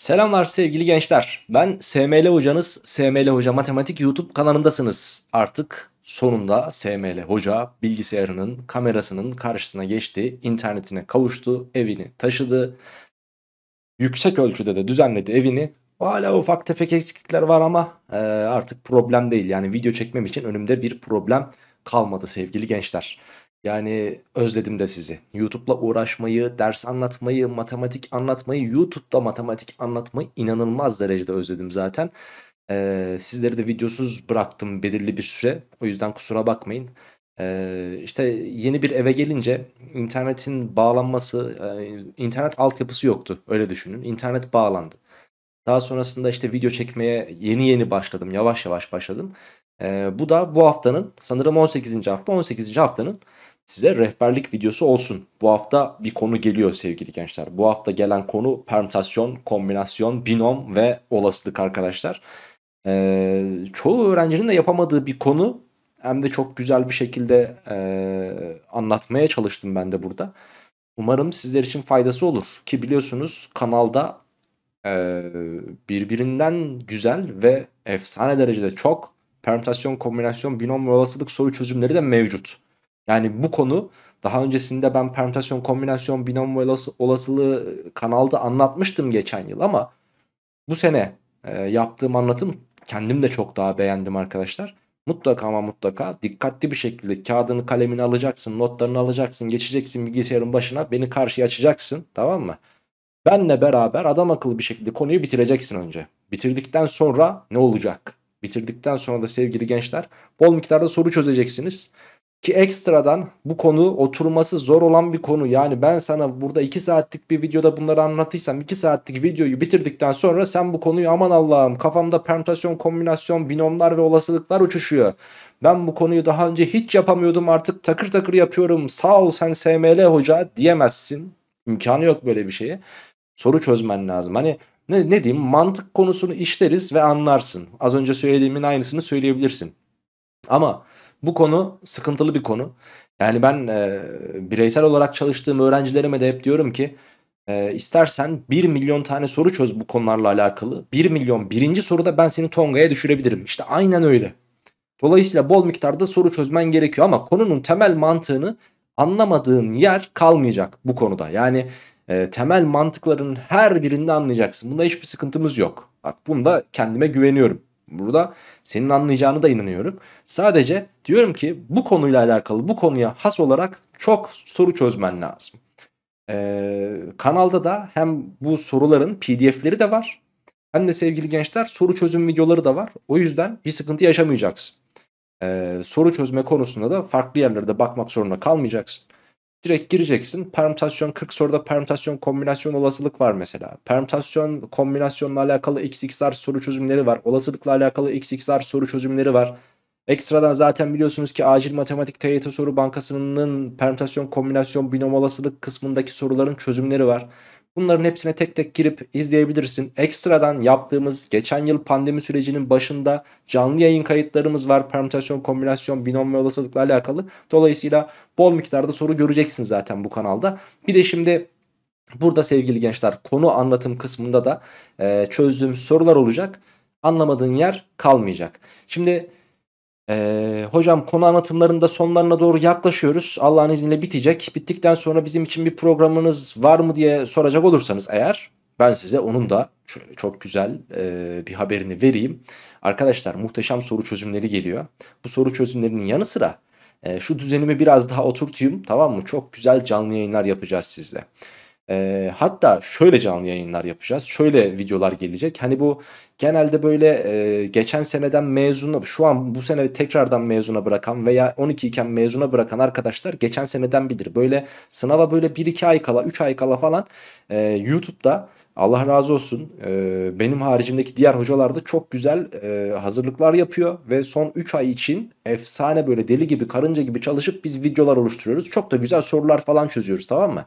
Selamlar sevgili gençler. Ben SML hocanız. SML Hoca Matematik YouTube kanalındasınız. Artık sonunda SML Hoca bilgisayarının kamerasının karşısına geçti. internetine kavuştu. Evini taşıdı. Yüksek ölçüde de düzenledi evini. Hala ufak tefek eksiklikler var ama e, artık problem değil. Yani video çekmem için önümde bir problem kalmadı sevgili gençler. Yani özledim de sizi. YouTube'la uğraşmayı, ders anlatmayı, matematik anlatmayı, YouTube'da matematik anlatmayı inanılmaz derecede özledim zaten. Ee, sizleri de videosuz bıraktım belirli bir süre. O yüzden kusura bakmayın. Ee, işte yeni bir eve gelince internetin bağlanması, e, internet altyapısı yoktu. Öyle düşünün. İnternet bağlandı. Daha sonrasında işte video çekmeye yeni yeni başladım. Yavaş yavaş başladım. Ee, bu da bu haftanın sanırım 18. hafta 18. haftanın size rehberlik videosu olsun. Bu hafta bir konu geliyor sevgili gençler. Bu hafta gelen konu permütasyon, kombinasyon, binom ve olasılık arkadaşlar. Ee, çoğu öğrencinin de yapamadığı bir konu hem de çok güzel bir şekilde e, anlatmaya çalıştım ben de burada. Umarım sizler için faydası olur ki biliyorsunuz kanalda e, birbirinden güzel ve efsane derecede çok permütasyon, kombinasyon, binom ve olasılık soru çözümleri de mevcut. Yani bu konu daha öncesinde ben permütasyon, kombinasyon, binom olasılığı kanalda anlatmıştım geçen yıl ama bu sene e, yaptığım anlatım kendim de çok daha beğendim arkadaşlar. Mutlaka ama mutlaka dikkatli bir şekilde kağıdını kalemini alacaksın, notlarını alacaksın, geçeceksin bilgisayarın başına, beni karşıya açacaksın tamam mı? Benle beraber adam akıllı bir şekilde konuyu bitireceksin önce. Bitirdikten sonra ne olacak? Bitirdikten sonra da sevgili gençler bol miktarda soru çözeceksiniz. Ki ekstradan bu konu oturması zor olan bir konu. Yani ben sana burada 2 saatlik bir videoda bunları anlatıysam 2 saatlik videoyu bitirdikten sonra sen bu konuyu aman Allah'ım kafamda permütasyon, kombinasyon, binomlar ve olasılıklar uçuşuyor. Ben bu konuyu daha önce hiç yapamıyordum artık takır takır yapıyorum sağ ol sen SML hoca diyemezsin. İmkanı yok böyle bir şeye. Soru çözmen lazım. Hani ne, ne diyeyim mantık konusunu işleriz ve anlarsın. Az önce söylediğimin aynısını söyleyebilirsin. Ama bu konu sıkıntılı bir konu. Yani ben e, bireysel olarak çalıştığım öğrencilerime de hep diyorum ki e, istersen 1 milyon tane soru çöz bu konularla alakalı. 1 milyon birinci soruda ben seni Tonga'ya düşürebilirim. İşte aynen öyle. Dolayısıyla bol miktarda soru çözmen gerekiyor ama konunun temel mantığını anlamadığın yer kalmayacak bu konuda. Yani e, temel mantıkların her birinde anlayacaksın. Bunda hiçbir sıkıntımız yok. Bak bunda kendime güveniyorum. Burada senin anlayacağını da inanıyorum. Sadece diyorum ki bu konuyla alakalı bu konuya has olarak çok soru çözmen lazım. Ee, kanalda da hem bu soruların pdf'leri de var. Hem de sevgili gençler soru çözüm videoları da var. O yüzden bir sıkıntı yaşamayacaksın. Ee, soru çözme konusunda da farklı yerlerde bakmak zorunda kalmayacaksın. Direkt gireceksin. Permütasyon 40 soruda permütasyon kombinasyon olasılık var mesela. Permütasyon kombinasyonla alakalı XX'ler soru çözümleri var. Olasılıkla alakalı XX'ler soru çözümleri var. Ekstradan zaten biliyorsunuz ki acil matematik TYT soru bankasının permütasyon kombinasyon binom olasılık kısmındaki soruların çözümleri var. Bunların hepsine tek tek girip izleyebilirsin. Ekstradan yaptığımız geçen yıl pandemi sürecinin başında canlı yayın kayıtlarımız var. Permütasyon, kombinasyon, binom ve olasılıkla alakalı. Dolayısıyla bol miktarda soru göreceksin zaten bu kanalda. Bir de şimdi burada sevgili gençler konu anlatım kısmında da e, çözdüğüm sorular olacak. Anlamadığın yer kalmayacak. Şimdi ee, hocam konu anlatımlarında sonlarına doğru yaklaşıyoruz. Allah'ın izniyle bitecek. Bittikten sonra bizim için bir programınız var mı diye soracak olursanız eğer ben size onun da şöyle çok güzel e, bir haberini vereyim. Arkadaşlar muhteşem soru çözümleri geliyor. Bu soru çözümlerinin yanı sıra e, şu düzenimi biraz daha oturtayım tamam mı? Çok güzel canlı yayınlar yapacağız sizle. Hatta şöyle canlı yayınlar yapacağız. Şöyle videolar gelecek. Hani bu genelde böyle geçen seneden mezuna şu an bu sene tekrardan mezuna bırakan veya 12 iken mezuna bırakan arkadaşlar geçen seneden bilir. Böyle sınava böyle 1-2 ay kala 3 ay kala falan e, YouTube'da Allah razı olsun benim haricimdeki diğer hocalar da çok güzel hazırlıklar yapıyor ve son 3 ay için efsane böyle deli gibi karınca gibi çalışıp biz videolar oluşturuyoruz. Çok da güzel sorular falan çözüyoruz tamam mı?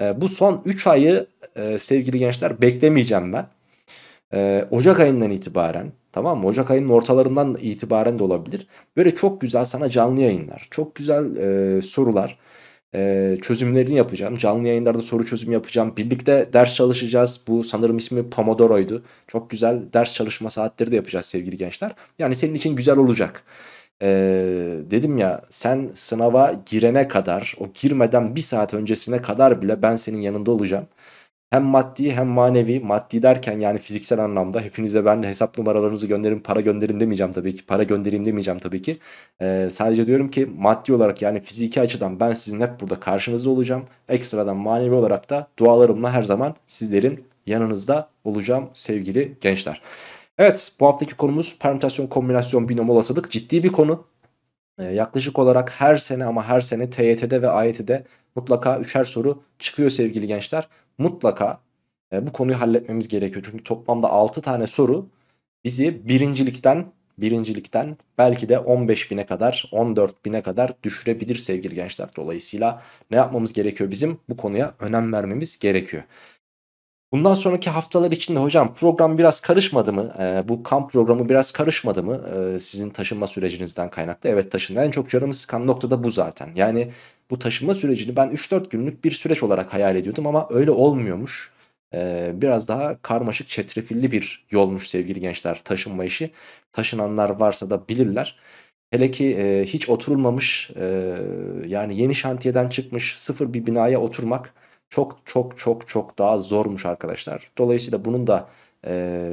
E, bu son 3 ayı e, sevgili gençler beklemeyeceğim ben. E, Ocak ayından itibaren tamam mı? Ocak ayının ortalarından itibaren de olabilir. Böyle çok güzel sana canlı yayınlar, çok güzel e, sorular Eee, çözümlerini yapacağım. Canlı yayınlarda soru çözümü yapacağım. Birlikte ders çalışacağız. Bu sanırım ismi Pomodoro'ydu. Çok güzel ders çalışma saatleri de yapacağız sevgili gençler. Yani senin için güzel olacak. Eee, dedim ya sen sınava girene kadar o girmeden bir saat öncesine kadar bile ben senin yanında olacağım. Hem maddi hem manevi. Maddi derken yani fiziksel anlamda hepinize ben hesap numaralarınızı gönderin, para gönderin demeyeceğim tabii ki. Para göndereyim demeyeceğim tabii ki. Ee, sadece diyorum ki maddi olarak yani fiziki açıdan ben sizin hep burada karşınızda olacağım. Ekstradan manevi olarak da dualarımla her zaman sizlerin yanınızda olacağım sevgili gençler. Evet bu haftaki konumuz permütasyon kombinasyon binom olasılık ciddi bir konu. Ee, yaklaşık olarak her sene ama her sene TYT'de ve AYT'de mutlaka üçer soru çıkıyor sevgili gençler mutlaka e, bu konuyu halletmemiz gerekiyor. Çünkü toplamda 6 tane soru bizi birincilikten birincilikten belki de 15 bine kadar 14 bine kadar düşürebilir sevgili gençler. Dolayısıyla ne yapmamız gerekiyor bizim? Bu konuya önem vermemiz gerekiyor. Bundan sonraki haftalar içinde hocam program biraz karışmadı mı? E, bu kamp programı biraz karışmadı mı? E, sizin taşınma sürecinizden kaynaklı. Evet taşındı. En çok canımı sıkan nokta da bu zaten. Yani bu taşınma sürecini ben 3-4 günlük bir süreç olarak hayal ediyordum ama öyle olmuyormuş. Ee, biraz daha karmaşık çetrefilli bir yolmuş sevgili gençler taşınma işi. Taşınanlar varsa da bilirler. Hele ki e, hiç oturulmamış e, yani yeni şantiyeden çıkmış sıfır bir binaya oturmak çok çok çok çok daha zormuş arkadaşlar. Dolayısıyla bunun da e,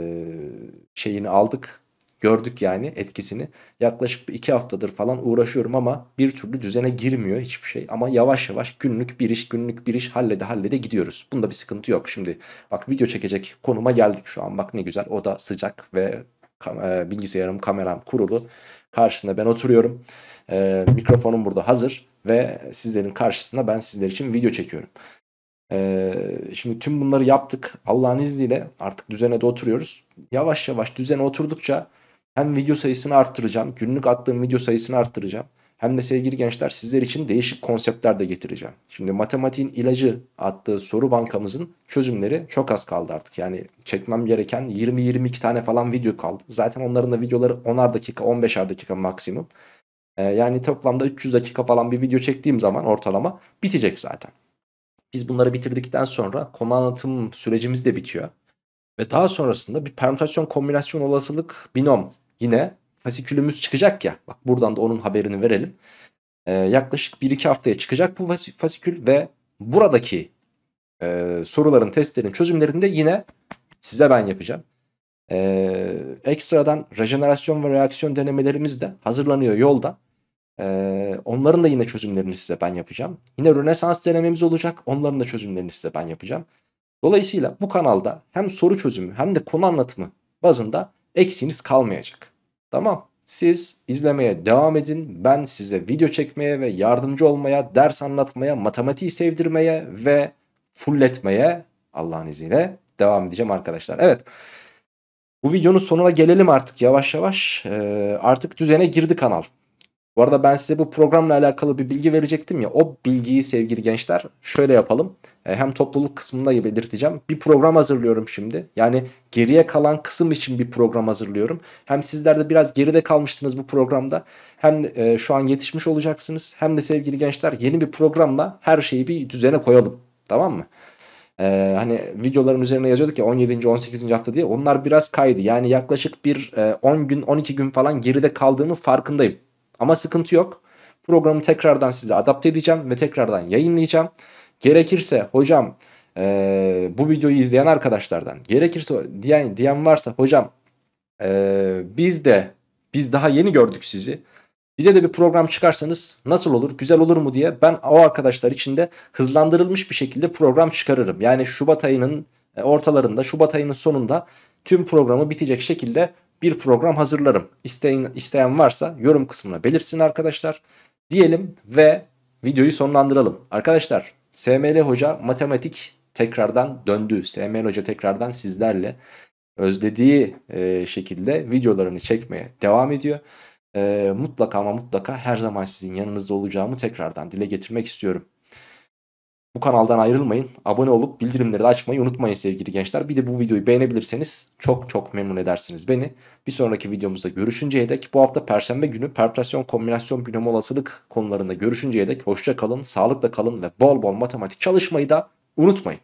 şeyini aldık Gördük yani etkisini. Yaklaşık iki haftadır falan uğraşıyorum ama bir türlü düzene girmiyor hiçbir şey. Ama yavaş yavaş günlük bir iş günlük bir iş hallede hallede gidiyoruz. Bunda bir sıkıntı yok. Şimdi bak video çekecek konuma geldik şu an. Bak ne güzel o da sıcak ve e, bilgisayarım kameram kurulu. Karşısında ben oturuyorum. E, mikrofonum burada hazır ve sizlerin karşısında ben sizler için video çekiyorum. Ee, şimdi tüm bunları yaptık. Allah'ın izniyle artık düzene de oturuyoruz. Yavaş yavaş düzene oturdukça hem video sayısını arttıracağım. Günlük attığım video sayısını arttıracağım. Hem de sevgili gençler sizler için değişik konseptler de getireceğim. Şimdi matematiğin ilacı attığı soru bankamızın çözümleri çok az kaldı artık. Yani çekmem gereken 20-22 tane falan video kaldı. Zaten onların da videoları 10'ar dakika 15'er dakika maksimum. Ee, yani toplamda 300 dakika falan bir video çektiğim zaman ortalama bitecek zaten. Biz bunları bitirdikten sonra konu anlatım sürecimiz de bitiyor. Ve daha sonrasında bir permütasyon kombinasyon olasılık binom yine fasikülümüz çıkacak ya. Bak buradan da onun haberini verelim. Ee, yaklaşık 1-2 haftaya çıkacak bu fasikül ve buradaki e, soruların, testlerin çözümlerinde yine size ben yapacağım. Ee, ekstradan rejenerasyon ve reaksiyon denemelerimiz de hazırlanıyor yolda. Ee, onların da yine çözümlerini size ben yapacağım. Yine Rönesans denememiz olacak. Onların da çözümlerini size ben yapacağım. Dolayısıyla bu kanalda hem soru çözümü hem de konu anlatımı bazında eksiğiniz kalmayacak. Tamam. Siz izlemeye devam edin. Ben size video çekmeye ve yardımcı olmaya, ders anlatmaya, matematiği sevdirmeye ve fulletmeye Allah'ın izniyle devam edeceğim arkadaşlar. Evet. Bu videonun sonuna gelelim artık yavaş yavaş. Ee, artık düzene girdi kanal. Bu arada ben size bu programla alakalı bir bilgi verecektim ya. O bilgiyi sevgili gençler şöyle yapalım. E, hem topluluk kısmında belirteceğim. Bir program hazırlıyorum şimdi. Yani geriye kalan kısım için bir program hazırlıyorum. Hem sizler de biraz geride kalmıştınız bu programda. Hem e, şu an yetişmiş olacaksınız. Hem de sevgili gençler yeni bir programla her şeyi bir düzene koyalım. Tamam mı? Ee, hani videoların üzerine yazıyorduk ya 17. 18. hafta diye onlar biraz kaydı. Yani yaklaşık bir e, 10 gün 12 gün falan geride kaldığımı farkındayım. Ama sıkıntı yok. Programı tekrardan size adapte edeceğim ve tekrardan yayınlayacağım. Gerekirse hocam e, bu videoyu izleyen arkadaşlardan gerekirse diyen, diyen varsa hocam e, biz de biz daha yeni gördük sizi. Bize de bir program çıkarsanız nasıl olur, güzel olur mu diye ben o arkadaşlar için de hızlandırılmış bir şekilde program çıkarırım. Yani Şubat ayının e, ortalarında, Şubat ayının sonunda tüm programı bitecek şekilde bir program hazırlarım. İsteyen, isteyen varsa yorum kısmına belirsin arkadaşlar. Diyelim ve videoyu sonlandıralım. Arkadaşlar SML Hoca matematik tekrardan döndü. SML Hoca tekrardan sizlerle özlediği e, şekilde videolarını çekmeye devam ediyor. E, mutlaka ama mutlaka her zaman sizin yanınızda olacağımı tekrardan dile getirmek istiyorum. Bu kanaldan ayrılmayın. Abone olup bildirimleri de açmayı unutmayın sevgili gençler. Bir de bu videoyu beğenebilirseniz çok çok memnun edersiniz beni. Bir sonraki videomuzda görüşünceye dek bu hafta perşembe günü permütasyon kombinasyon binomo olasılık konularında görüşünceye dek hoşça kalın, sağlıkla kalın ve bol bol matematik çalışmayı da unutmayın.